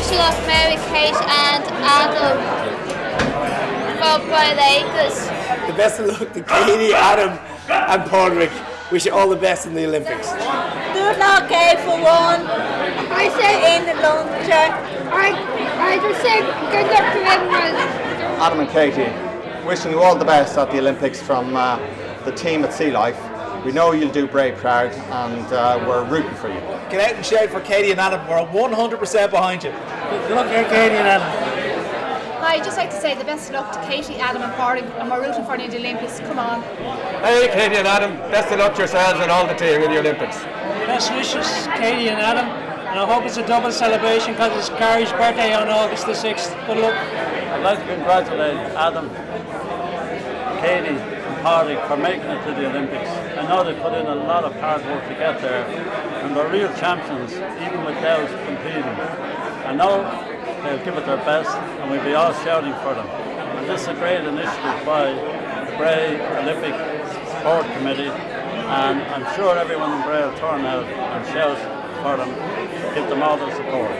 wish luck Mary Kate and Adam for Lakers. The best of luck to Katie, Adam, and Padraig. Wish you all the best in the Olympics. Good luck, Kate, for one. I say In the luncheon. I I just say good luck to everyone. Adam and Katie, wishing you all the best at the Olympics from uh, the team at Sea Life. We know you'll do Bray proud and uh, we're rooting for you. Get out and shout for Katie and Adam. We're 100% behind you. Good luck, Katie and Adam. Hi, I'd just like to say the best of luck to Katie, Adam, and Padraig, and we're rooting for you in the Olympics. Come on. Hey, Katie and Adam, best of luck to yourselves and all the team in the Olympics. Best wishes, Katie and Adam. And I hope it's a double celebration because it's Carrie's birthday on August the 6th. Good luck. I'd like to congratulate Adam, Katie Padraig for making it to the Olympics. I know they put in a lot of hard work to get there and they're real champions even with without competing. I know they'll give it their best and we'll be all shouting for them. And this is a great initiative by the Bray Olympic Sport Committee and I'm sure everyone in Bray will turn out and shout for them, give them all their support.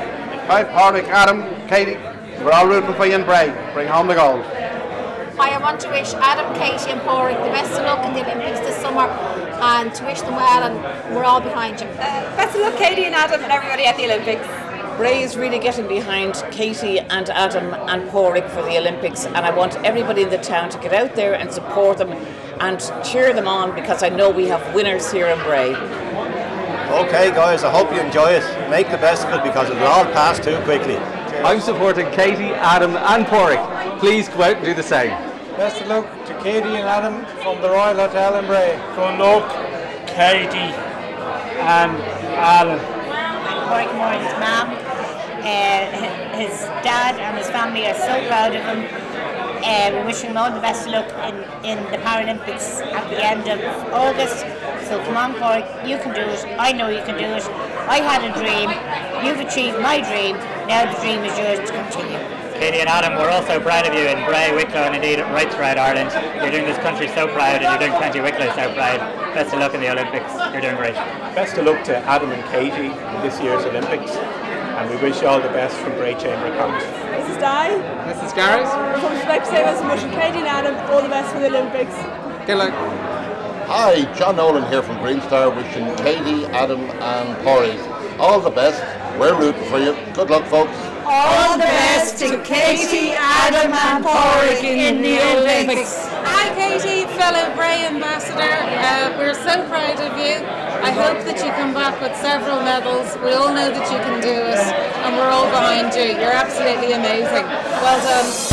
Hi, Padraig, Adam, Katie. We're all rooting for you in Bray. Bring home the gold. Hi, I want to wish Adam, Katie, and Padraig the best of luck in the Olympics this summer and to wish them well, and we're all behind you. Uh, best of luck, Katie and Adam, and everybody at the Olympics. Bray is really getting behind Katie and Adam and Padraig for the Olympics, and I want everybody in the town to get out there and support them and cheer them on because I know we have winners here in Bray. Okay, guys, I hope you enjoy it. Make the best of it because it'll all pass too quickly. I'm supporting Katie, Adam, and Padraig. Please go out and do the same. Best of luck to Katie and Adam from the Royal Hotel in Bray. Good luck, Katie and Adam. Padraig Moore and his mum. Uh, his dad and his family are so proud of him. Uh, we wish him all the best of luck in, in the Paralympics at the end of August. So come on, Padraig, you can do it. I know you can do it. I had a dream. You've achieved my dream. Now the dream is yours to continue. Katie and Adam, we're all so proud of you in Bray, Wicklow and indeed right throughout Ireland. You're doing this country so proud and you're doing County Wicklow so proud. Best of luck in the Olympics. You're doing great. Best of luck to Adam and Katie in this year's Olympics. And we wish you all the best from Bray Chamber of Commerce. Mrs. Di. Mrs. Garrett. I would like to say as much as Katie and Adam, all the best for the Olympics. Good luck. Hi, John Nolan here from Green Star, wishing Katie, Adam, and Padraig all the best. We're rooting for you. Good luck, folks. All the best to Katie, Adam, and Padraig in the Olympics. Hi Katie, fellow Bray ambassador. Uh, we're so proud of you. I hope that you come back with several medals. We all know that you can do it, and we're all behind you. You're absolutely amazing. Well done.